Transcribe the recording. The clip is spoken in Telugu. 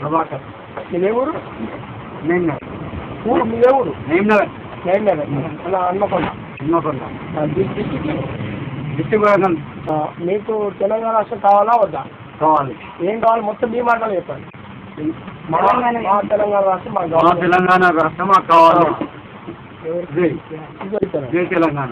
ప్రభాకర్. మీ ఏ ఊరు నేను ఊరు మీ ఏ ఊరు నేను నేను లేదు అలా హన్మకొండ. హన్మకొండ. డిస్టిక్ డిస్ట్రిక్ట్ మీకు తెలంగాణ రాష్ట్రం కావాలా వద్దా? కావాలి. ఏం కావాలి? మొత్తం మీ మాటలు చెప్పండి. మా మా తెలంగాణ రాష్ట్రం మా కావాలి. తెలంగాణ రాష్ట్రం మాకు కావాలి. జై తెలంగాణ.